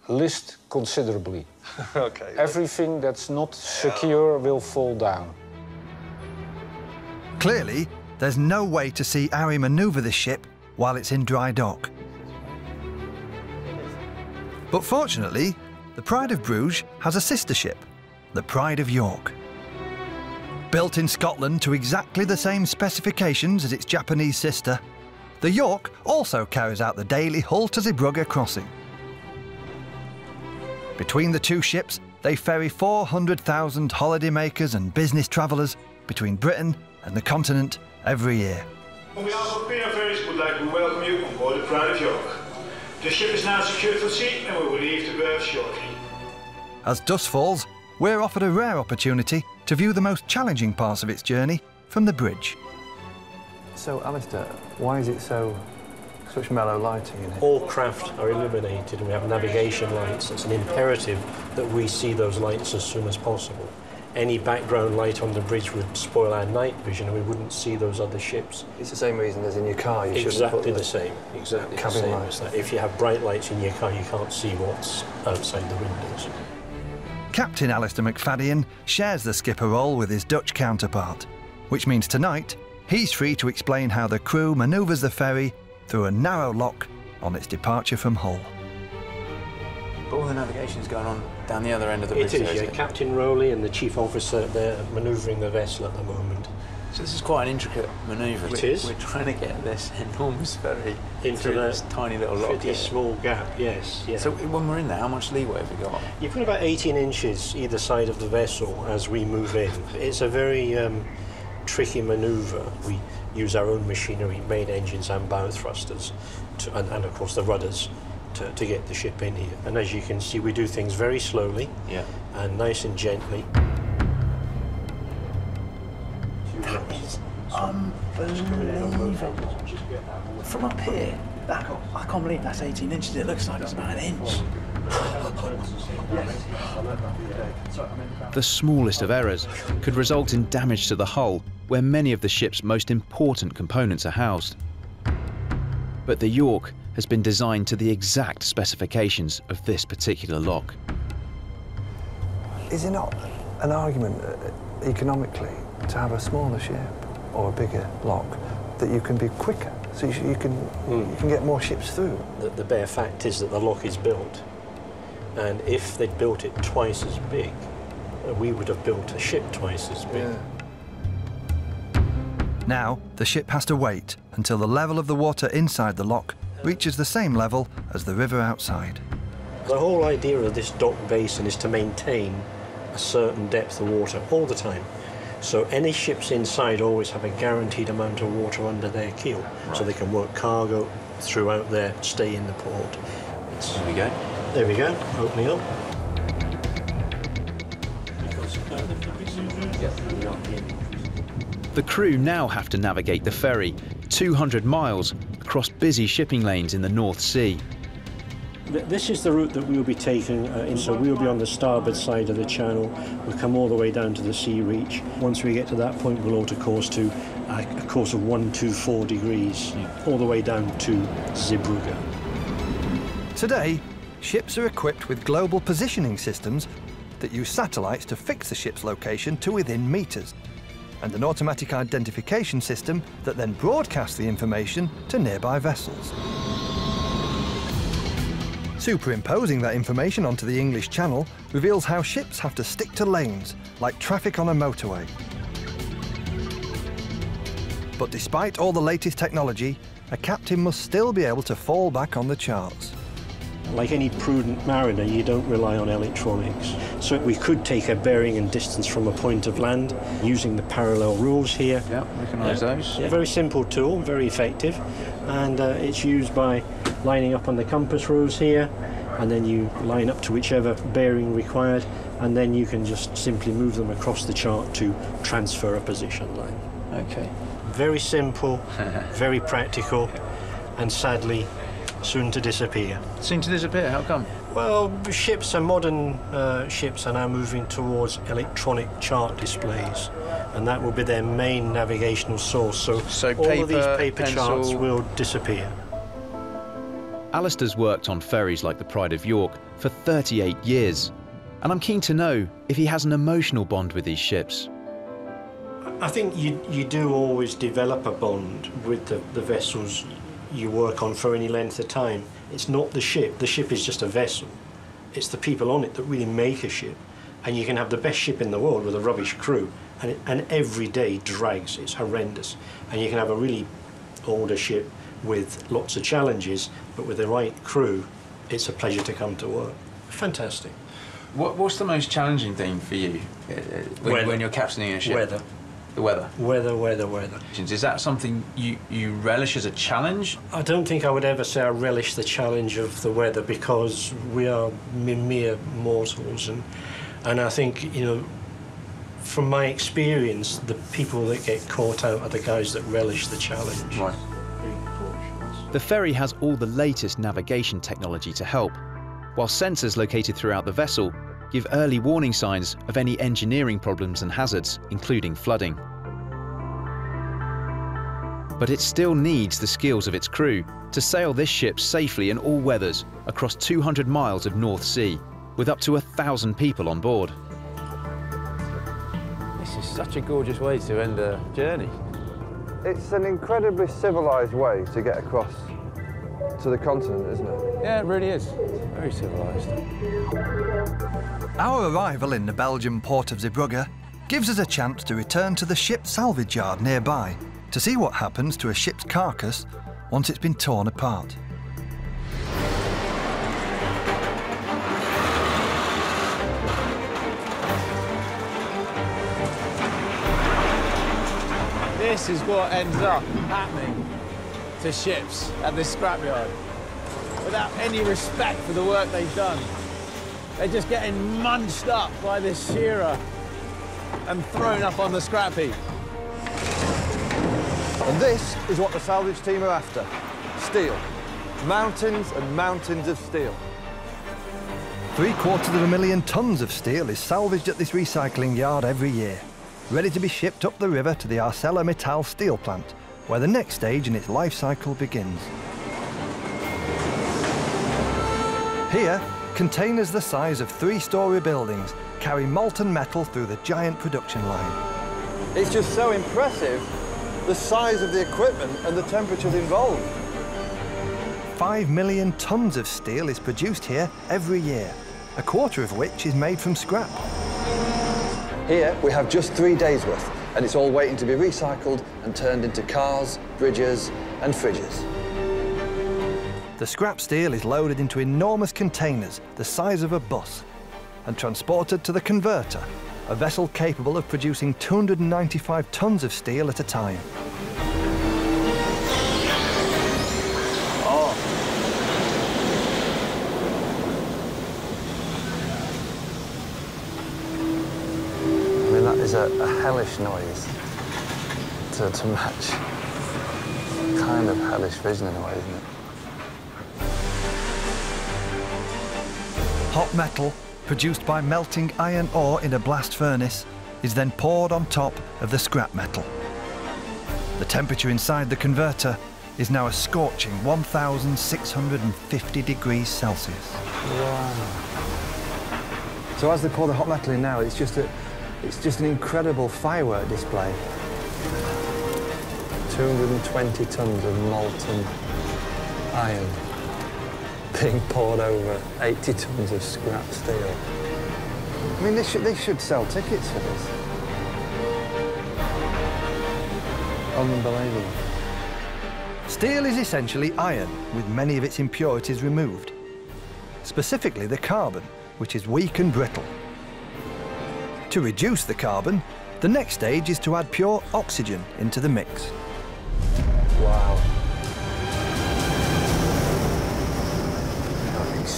list considerably. okay. Everything that's not secure will fall down. Clearly, there's no way to see Harry manoeuvre the ship while it's in dry dock. But fortunately, the Pride of Bruges has a sister ship, the Pride of York. Built in Scotland to exactly the same specifications as its Japanese sister, the York also carries out the daily Hull to Zeebrugge crossing. Between the two ships, they ferry 400,000 holidaymakers and business travellers between Britain and the continent every year. On behalf of P&O would like to welcome you on board the Pride of York. The ship is now secured for sea and we will leave the berth shortly. As dusk falls, we're offered a rare opportunity to view the most challenging parts of its journey from the bridge. So, Alistair, why is it so such mellow lighting in it? All craft are illuminated and we have navigation lights. It's an imperative that we see those lights as soon as possible. Any background light on the bridge would spoil our night vision and we wouldn't see those other ships. It's the same reason as in your car. You exactly put the same. Exactly the same lights. as that. If you have bright lights in your car, you can't see what's outside the windows. Captain Alistair McFadden shares the skipper role with his Dutch counterpart, which means tonight he's free to explain how the crew manoeuvres the ferry through a narrow lock on its departure from Hull. But all the navigation's going on down the other end of the It bridge. is, there, yeah. Captain Rowley and the chief officer, they're manoeuvring the vessel at the moment. So this is quite an intricate manoeuvre. It we're, is. We're trying to get this enormous ferry Into this tiny little lock pretty small gap, yes. Yeah. So when we're in there, how much leeway have we got? You've got about 18 inches either side of the vessel as we move in. It's a very um, tricky manoeuvre. We use our own machinery, main engines and bow thrusters, to, and, and of course the rudders, to, to get the ship in here. And as you can see, we do things very slowly Yeah. and nice and gently. That is Unbelievable. From up here, that, I can't believe that's 18 inches. It looks like it's about an inch. The smallest of errors could result in damage to the hull where many of the ship's most important components are housed. But the York has been designed to the exact specifications of this particular lock. Is it not an argument uh, economically to have a smaller ship or a bigger lock that you can be quicker, So you, you can you can get more ships through. The, the bare fact is that the lock is built, and if they'd built it twice as big, uh, we would have built a ship twice as big. Now, the ship has to wait until the level of the water inside the lock reaches the same level as the river outside. The whole idea of this dock basin is to maintain a certain depth of water all the time. So any ships inside always have a guaranteed amount of water under their keel, so they can work cargo throughout their stay in the port. There we go. There we go, opening up. The crew now have to navigate the ferry 200 miles across busy shipping lanes in the North Sea. This is the route that we will be taking, uh, in, so we will be on the starboard side of the channel. We'll come all the way down to the sea reach. Once we get to that point, we'll alter course to uh, a course of 124 degrees, all the way down to Zeebrugge. Today, ships are equipped with global positioning systems that use satellites to fix the ship's location to within meters, and an automatic identification system that then broadcasts the information to nearby vessels. Superimposing that information onto the English Channel reveals how ships have to stick to lanes, like traffic on a motorway. But despite all the latest technology, a captain must still be able to fall back on the charts. Like any prudent mariner, you don't rely on electronics. So we could take a bearing and distance from a point of land using the parallel rules here. Yeah, recognise those. Yeah, very simple tool, very effective, and uh, it's used by lining up on the compass rules here, and then you line up to whichever bearing required, and then you can just simply move them across the chart to transfer a position line. Okay. Very simple, very practical, and sadly soon to disappear. Soon to disappear? How come? Well, ships and modern uh, ships are now moving towards electronic chart displays, and that will be their main navigational source. So, So all of these paper, paper charts will disappear. Alistair's worked on ferries like the Pride of York for 38 years, and I'm keen to know if he has an emotional bond with these ships. I think you, you do always develop a bond with the, the vessels you work on for any length of time. It's not the ship, the ship is just a vessel. It's the people on it that really make a ship. And you can have the best ship in the world with a rubbish crew, and, it, and every day drags, it's horrendous. And you can have a really older ship with lots of challenges, but with the right crew, it's a pleasure to come to work. Fantastic. What, what's the most challenging thing for you uh, uh, when, when you're captaining a ship? Weather. The weather. Weather, weather, weather. Is that something you, you relish as a challenge? I don't think I would ever say I relish the challenge of the weather because we are mere mortals, and and I think you know, from my experience, the people that get caught out are the guys that relish the challenge. Right. The ferry has all the latest navigation technology to help, while sensors located throughout the vessel give early warning signs of any engineering problems and hazards, including flooding. But it still needs the skills of its crew to sail this ship safely in all weathers across 200 miles of North Sea, with up to a thousand people on board. This is such a gorgeous way to end a journey. It's an incredibly civilized way to get across to the continent, isn't it? Yeah, it really is. Very civilized. Our arrival in the Belgian port of Zeebrugge gives us a chance to return to the ship salvage yard nearby to see what happens to a ship's carcass once it's been torn apart. This is what ends up happening to ships at this scrapyard. Without any respect for the work they've done. They're just getting munched up by this shearer and thrown up on the scrap heap. And this is what the salvage team are after. Steel. Mountains and mountains of steel. Three quarters of a million tons of steel is salvaged at this recycling yard every year, ready to be shipped up the river to the ArcelorMittal steel plant, where the next stage in its life cycle begins. Here, containers the size of three-storey buildings carry molten metal through the giant production line. It's just so impressive the size of the equipment and the temperatures involved. Five million tonnes of steel is produced here every year, a quarter of which is made from scrap. Here we have just three days worth, and it's all waiting to be recycled and turned into cars, bridges and fridges. The scrap steel is loaded into enormous containers the size of a bus and transported to the converter, a vessel capable of producing 295 tonnes of steel at a time. Oh. I mean, that is a, a hellish noise to, to match kind of hellish vision in a way, isn't it? Hot metal, produced by melting iron ore in a blast furnace, is then poured on top of the scrap metal. The temperature inside the converter is now a scorching 1,650 degrees Celsius. Wow. So as they pour the hot metal in now, it's just a, it's just an incredible firework display. 220 tons of molten iron being poured over 80 tons of scrap steel. I mean, they should, they should sell tickets for this. Unbelievable. Steel is essentially iron, with many of its impurities removed. Specifically the carbon, which is weak and brittle. To reduce the carbon, the next stage is to add pure oxygen into the mix. Wow.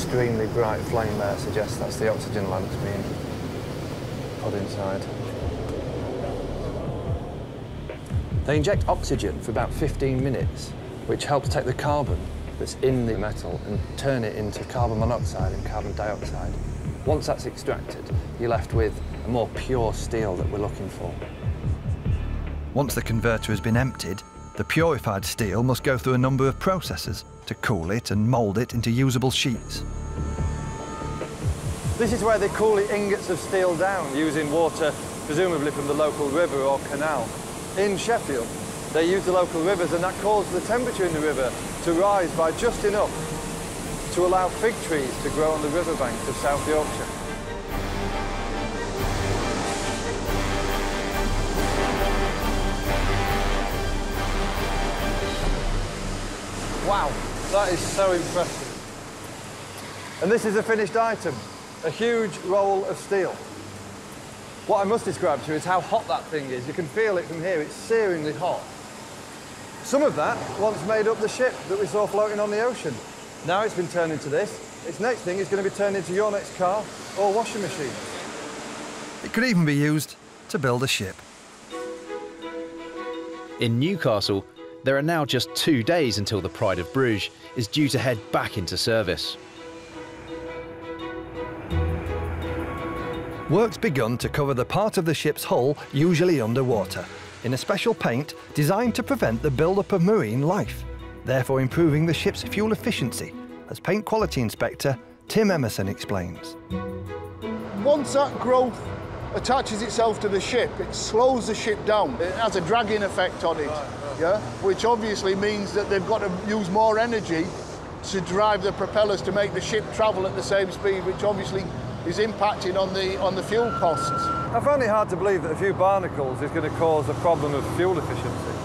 Extremely bright flame there suggests that's the oxygen lamps being put inside. They inject oxygen for about 15 minutes, which helps take the carbon that's in the metal and turn it into carbon monoxide and carbon dioxide. Once that's extracted, you're left with a more pure steel that we're looking for. Once the converter has been emptied, the purified steel must go through a number of processes to cool it and mould it into usable sheets. This is where they cool the ingots of steel down using water, presumably from the local river or canal. In Sheffield, they use the local rivers and that causes the temperature in the river to rise by just enough to allow fig trees to grow on the riverbanks of South Yorkshire. Wow, that is so impressive. And this is a finished item, a huge roll of steel. What I must describe to you is how hot that thing is. You can feel it from here, it's searingly hot. Some of that once made up the ship that we saw floating on the ocean. Now it's been turned into this. Its next thing is going to be turned into your next car or washing machine. It could even be used to build a ship. In Newcastle, there are now just two days until the Pride of Bruges is due to head back into service. Work's begun to cover the part of the ship's hull usually underwater in a special paint designed to prevent the build-up of marine life, therefore improving the ship's fuel efficiency, as paint quality inspector Tim Emerson explains. Once that growth attaches itself to the ship, it slows the ship down. It has a dragging effect on it, yeah, which obviously means that they've got to use more energy to drive the propellers to make the ship travel at the same speed, which obviously is impacting on the on the fuel costs. I find it hard to believe that a few barnacles is going to cause a problem of fuel efficiency.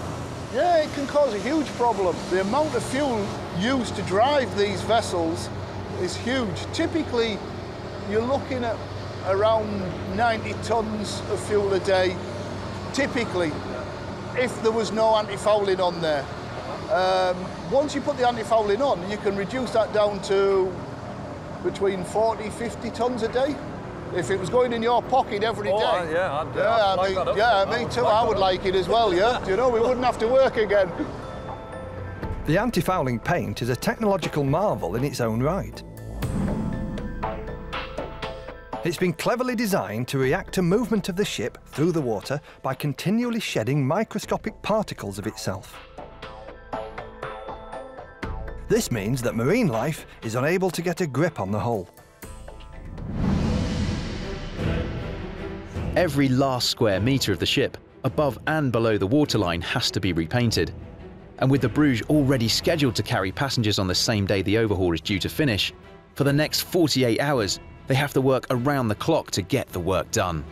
Yeah, it can cause a huge problem. The amount of fuel used to drive these vessels is huge. Typically, you're looking at around 90 tons of fuel a day, typically, if there was no anti-fouling on there. Um, once you put the anti-fouling on, you can reduce that down to between 40, 50 tons a day. If it was going in your pocket every oh, day. Oh, I- yeah, I'd- uh, yeah, I'd I like mean, that up. yeah, me would too. I would like it as well, yeah. Do you know, we wouldn't have to work again. The anti-fouling paint is a technological marvel in its own right. It's been cleverly designed to react to movement of the ship through the water by continually shedding microscopic particles of itself. This means that marine life is unable to get a grip on the hull. Every last square metre of the ship above and below the waterline has to be repainted. And with the Bruges already scheduled to carry passengers on the same day the overhaul is due to finish, for the next 48 hours, they have to work around the clock to get the work done.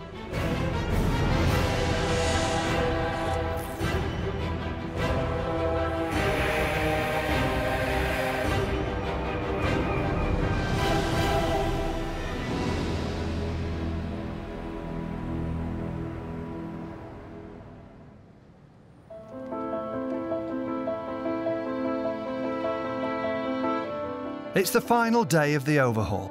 It's the final day of the overhaul,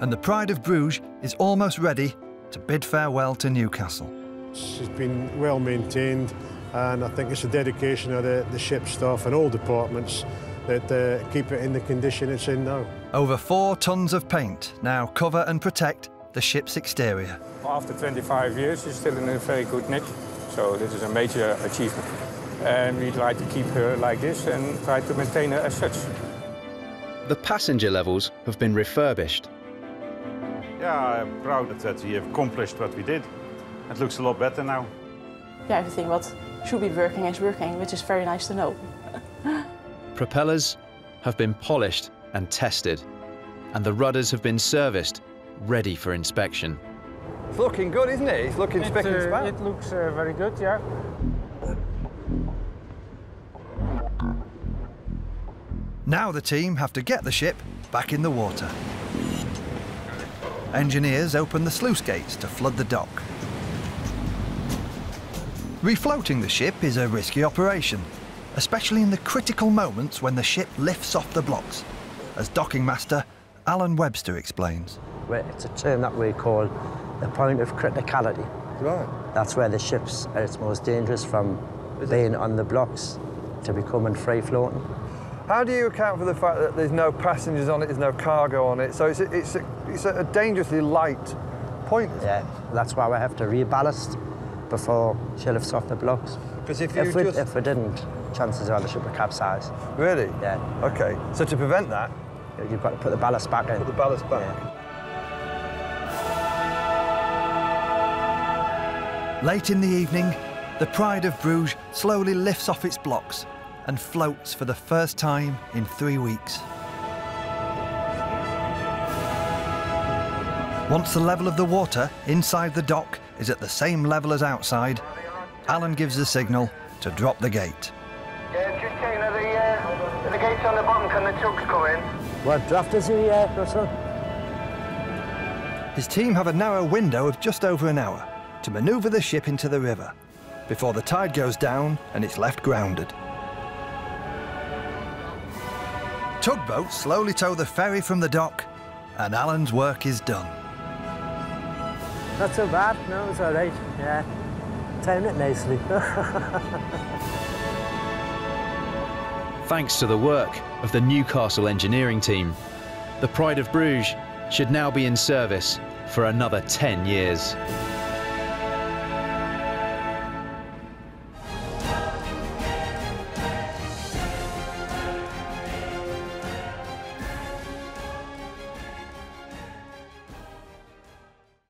and the Pride of Bruges is almost ready to bid farewell to Newcastle. It's been well maintained, and I think it's a dedication of the, the ship staff and all departments that uh, keep it in the condition it's in now. Over four tons of paint now cover and protect the ship's exterior. After 25 years, she's still in a very good nick, so this is a major achievement. And we'd like to keep her like this and try to maintain her as such. The passenger levels have been refurbished. Yeah, I'm proud that we have accomplished what we did. It looks a lot better now. Yeah, everything what should be working is working, which is very nice to know. Propellers have been polished and tested, and the rudders have been serviced, ready for inspection. It's looking good, isn't it? It's looking spick and uh, span. It looks uh, very good, yeah. Now the team have to get the ship back in the water. Engineers open the sluice gates to flood the dock. Refloating the ship is a risky operation, especially in the critical moments when the ship lifts off the blocks, as docking master Alan Webster explains. It's a term that we call the point of criticality. Right. That's where the ship's at its most dangerous from being on the blocks to becoming free floating. How do you account for the fact that there's no passengers on it, there's no cargo on it? So it's a, it's a, it's a dangerously light point. Yeah, that's why we have to reballast before she lifts off the blocks. Because if you if we, just- if we didn't, chances are the ship would capsize. Really? Yeah. Okay. So to prevent that, You've got to put the ballast back in. put the ballast back. Late in the evening, the Pride of Bruges slowly lifts off its blocks and floats for the first time in three weeks. Once the level of the water inside the dock is at the same level as outside, Alan gives the signal to drop the gate. Yeah, just checking are the, uh, are the gates on the bottom, can the tugs go in? What draft is he, uh, Russell? His team have a narrow window of just over an hour to manoeuvre the ship into the river before the tide goes down and it's left grounded. Tugboats slowly tow the ferry from the dock and Alan's work is done. Not so bad, no, it's all right, yeah. Timed it nicely. Thanks to the work of the Newcastle engineering team, the Pride of Bruges should now be in service for another 10 years.